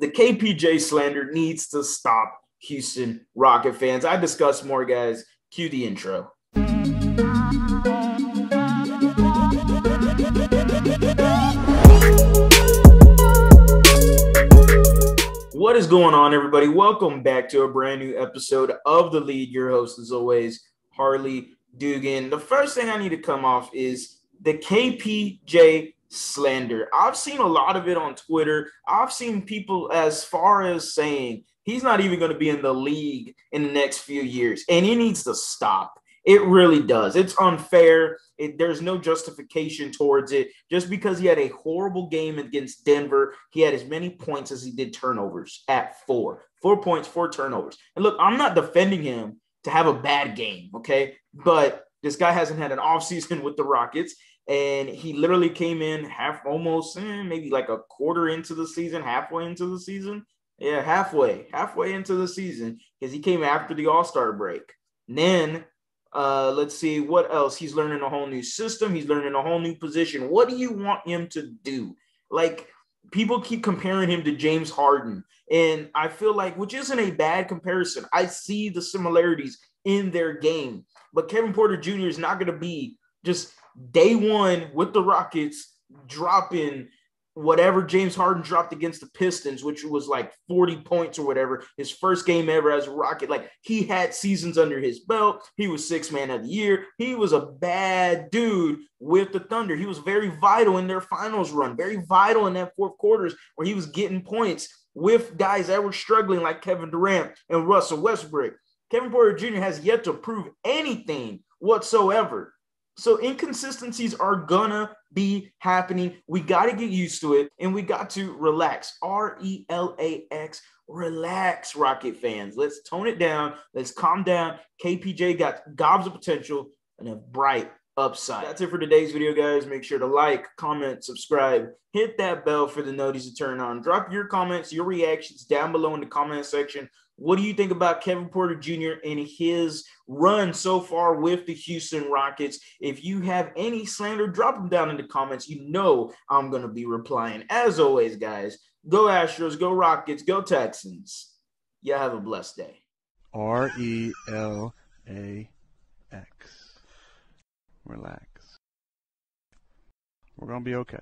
the KPJ slander needs to stop, Houston Rocket fans. I discuss more, guys. Cue the intro. What is going on, everybody? Welcome back to a brand new episode of The Lead. Your host, as always, Harley Dugan. The first thing I need to come off is the KPJ slander. I've seen a lot of it on Twitter. I've seen people as far as saying he's not even going to be in the league in the next few years, and he needs to stop. It really does. It's unfair. It, there's no justification towards it. Just because he had a horrible game against Denver, he had as many points as he did turnovers at four. Four points, four turnovers. And look, I'm not defending him to have a bad game, okay? But this guy hasn't had an offseason with the Rockets and he literally came in half almost eh, maybe like a quarter into the season halfway into the season. Yeah halfway halfway into the season because he came after the all-star break. And then uh let's see what else? He's learning a whole new system. He's learning a whole new position. What do you want him to do? Like people keep comparing him to james harden. And i feel like which isn't a bad comparison. I see the similarities in their game. But kevin porter jr is not going to be just day one with the Rockets dropping whatever James Harden dropped against the Pistons, which was like 40 points or whatever, his first game ever as a Rocket. Like he had seasons under his belt. He was six man of the year. He was a bad dude with the Thunder. He was very vital in their finals run, very vital in that fourth quarters where he was getting points with guys that were struggling like Kevin Durant and Russell Westbrook. Kevin Porter Jr. has yet to prove anything whatsoever. So inconsistencies are gonna be happening. We got to get used to it and we got to relax. R E L A X. Relax, Rocket fans. Let's tone it down. Let's calm down. KPJ got gobs of potential and a bright upside. That's it for today's video, guys. Make sure to like, comment, subscribe, hit that bell for the notice to turn on. Drop your comments, your reactions down below in the comment section. What do you think about Kevin Porter Jr. and his run so far with the Houston Rockets? If you have any slander, drop them down in the comments. You know I'm going to be replying. As always, guys, go Astros, go Rockets, go Texans. Yeah, have a blessed day. R E L A X. Relax. We're going to be okay.